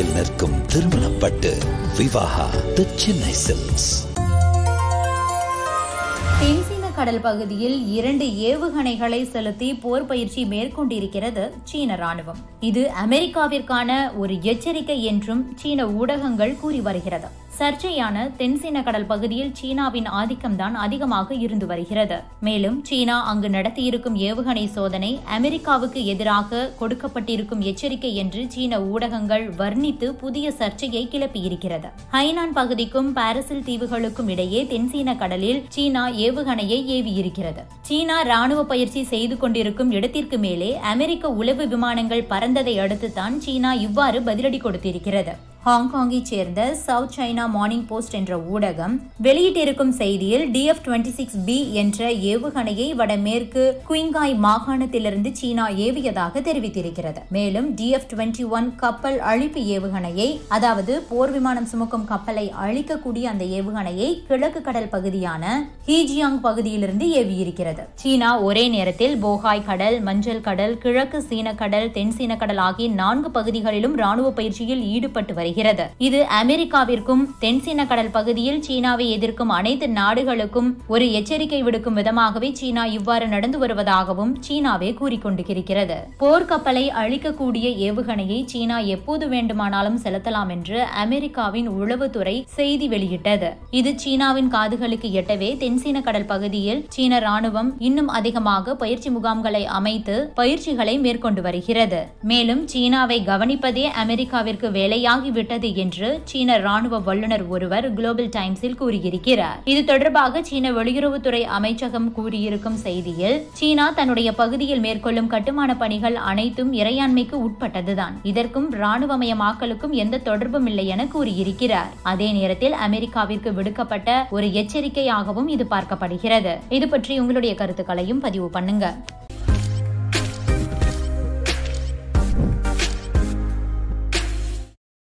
தொலைவில் நிற்கும் திருமணப்பட்டு விவாகா தி சென்னை சில்க்ஸ் தென்சீன கடல் பகுதியில் இரண்டு ஏவுகணைகளை செலுத்தி போர் பயிற்சி மேற்கொண்டிருக்கிறது சீன ராணுவம். இது அமெரிக்காவிற்கான ஒரு எச்சரிக்கை என்றும் சீன ஊடகங்கள் கூறி வருகிறது. சர்ச்சையான தென்சீன கடல் பகுதியில் சீனாவின் ஆதிக்கம்தான் அதிகமாக இருந்து வருகிறது. மேலும் சீனா அங்கு நடத்தியிருக்கும் ஏவுகணை சோதனை அமெரிக்காவுக்கு எதிராக கொடுக்கப்பட்டிருக்கும் எச்சரிக்கை என்று சீன ஊடகங்கள் வர்ணித்து புதிய சர்ச்சையை கிளப்பியிருக்கிறது. ஹைனான் பகுதிக்கும் பாரசில் தீவுகளுக்கும் இடையே தென்சீன கடலில் சீனா ஏவுகணையை ஏவியிருக்கிறது. சீனா ராணுவ பயிற்சி செய்து கொண்டிருக்கும் இடத்திற்கு மேலே அமெரிக்க உளவு விமானங்கள் பறந்ததை அடுத்துதான் சீனா இவ்வாறு பதிலடி கொடுத்திருக்கிறது. ஹாங்காங்கை சேர்ந்த சவுத் சைனா மார்னிங் போஸ்ட் என்ற ஊடகம் வெளியிட்டிருக்கும் செய்தியில் டிஎஃப் டுவெண்ட்டி சிக்ஸ் பி என்ற ஏவுகணையை வடமேற்கு குயிங்காய் மாகாணத்திலிருந்து சீனா ஏவியதாக தெரிவித்திருக்கிறது. மேலும் டிஎஃப் டுவெண்ட்டி ஒன் கப்பல் அழிப்பு ஏவுகணையை அதாவது போர் விமானம் சுமக்கும் கப்பலை அழிக்கக்கூடிய அந்த ஏவுகணையை கிழக்கு கடல் பகுதியான ஹீஜியாங் பகுதியிலிருந்து ஏவியிருக்கிறது. சீனா ஒரே நேரத்தில் போகாய் கடல் மஞ்சள் கடல் கிழக்கு சீன கடல் தென் சீன கடல் ஆகிய நான்கு பகுதிகளிலும் ராணுவ பயிற்சியில் ஈடுபட்டு வருகிறது இது அமெரிக்காவிற்கும் தென்சீன கடல் பகுதியில் சீனாவை எதிர்க்கும் அனைத்து நாடுகளுக்கும் ஒரு எச்சரிக்கை விடுக்கும் விதமாகவே சீனா இவ்வாறு நடந்து வருவதாகவும் சீனாவே கூறிக்கொண்டிருக்கிறது. போர்க்கப்பலை அழிக்கக்கூடிய ஏவுகணையை சீனா எப்போது வேண்டுமானாலும் செலுத்தலாம் என்று அமெரிக்காவின் உளவுத்துறை செய்தி வெளியிட்டது. இது சீனாவின் காதுகளுக்கு எட்டவே தென்சீன கடல் பகுதியில் சீன ராணுவம் இன்னும் அதிகமாக பயிற்சி முகாம்களை அமைத்து பயிற்சிகளை மேற்கொண்டு வருகிறது. மேலும் சீனாவை கவனிப்பதே அமெரிக்காவிற்கு வேலையாகி விட்டது என்று சீன ராணுவ வல்லுநர் ஒருவர் குளோபல் டைம்ஸில் கூறியிருக்கிறார். இது தொடர்பாக சீன வெளியுறவுத்துறை அமைச்சகம் கூறியிருக்கும் செய்தியில் சீனா தன்னுடைய பகுதியில் மேற்கொள்ளும் கட்டுமான பணிகள் அனைத்தும் இறையாண்மைக்கு உட்பட்டதுதான். இதற்கும் ராணுவமயமாக்கலுக்கும் எந்த தொடர்பும் இல்லை என கூறியிருக்கிறார். அதே நேரத்தில் அமெரிக்காவிற்கு விடுக்கப்பட்ட ஒரு எச்சரிக்கையாகவும் இது பார்க்கப்படுகிறது. இது பற்றி உங்களுடைய கருத்துக்களையும் பதிவு பண்ணுங்க.